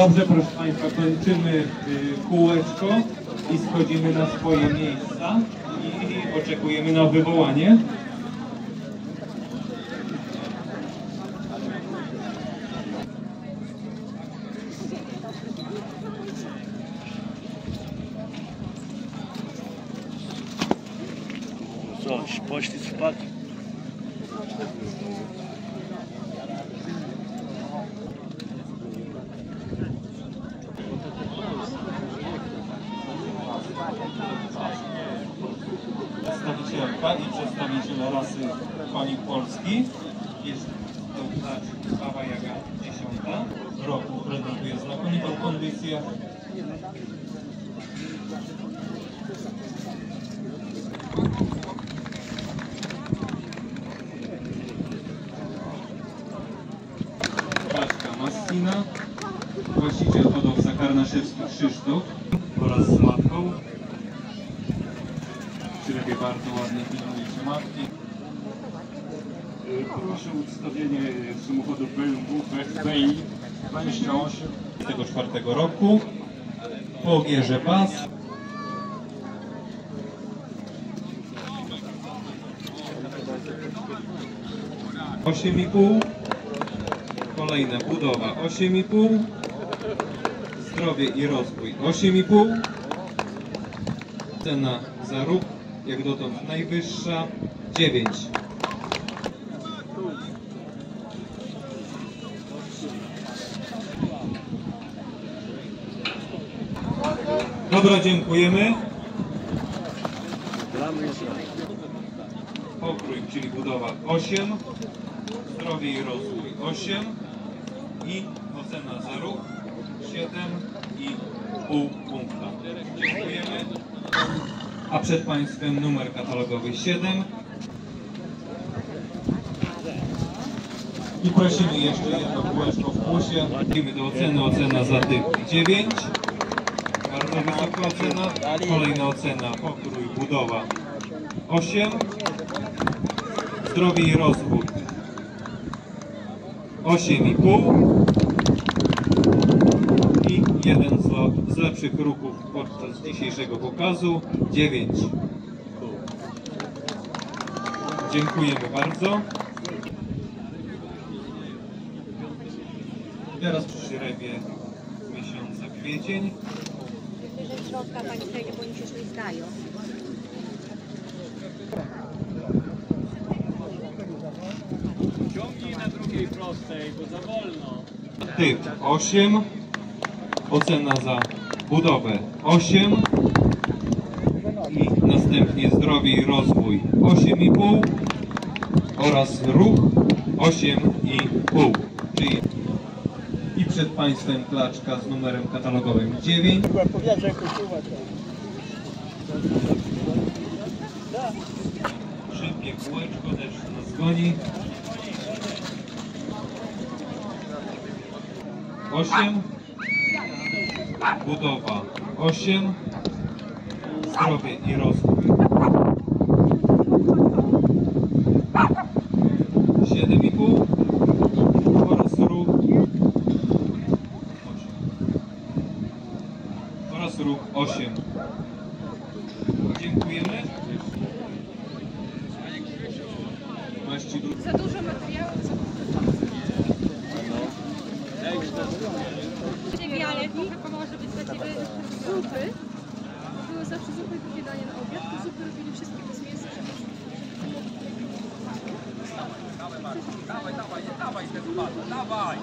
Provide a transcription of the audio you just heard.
Dobrze, proszę Państwa, kończymy y, kółeczko i schodzimy na swoje miejsca i oczekujemy na wywołanie. Coś, poszli spać. Przedstawicielka i przedstawiciel rasy koni polskich. Jest to Baba Jaga 10 roku. Prezentuje znakomitą kondycję. Kaczka Massina, właściciel hodowca Karnaszewski Krzysztof oraz z matką. Bardzo ładnie pilnujecie matki. Y, Proszę o ustawienie samochodu BMW 28. 2004 roku. Pogierze pas. Osiem i pół. Kolejna budowa osiem i pół. Zdrowie i rozwój osiem i pół. Cena za róg jak dotąd najwyższa dziewięć. Dobra, dziękujemy. Pokrój, czyli budowa 8, zdrowie i rozwój 8 i ocena za ruch 7 i pół punkta. Dziękujemy. A przed Państwem numer katalogowy 7. I prosimy jeszcze jedno kółeczko w plusie. Idziemy do oceny. Ocena za typ 9. Bardzo wysoka ocena. Kolejna ocena, pokrój, budowa 8. Zdrowie i rozwój 8,5. Jeden z, lepszych ruchów podczas dzisiejszego pokazu 9. Dziękujemy bardzo. Teraz przy rewie miesiąca kwiecień. Jeżeli środka pani przejdzie, bo oni się ślizgają. Ciągnij na drugiej prostej, bo za wolno. Typ 8. Ocena za budowę 8. I następnie zdrowie i rozwój 8,5 oraz ruch 8,5. Czyli i przed Państwem klaczka z numerem katalogowym 9. Szybkie kółeczko też nas goni. 8. Budowa 8. Zdrowie i rozwój 7,5 oraz ruch 8. oraz ruch 8. Dziękujemy. Za dużo materiału, trochę może być dla Ciebie zupy. Były zawsze zupy i drugie danie na obiad. To zupy robili wszystkie bez mięsa, żeby... Dawaj, dawaj, dawaj, dawaj, dawaj, dawaj.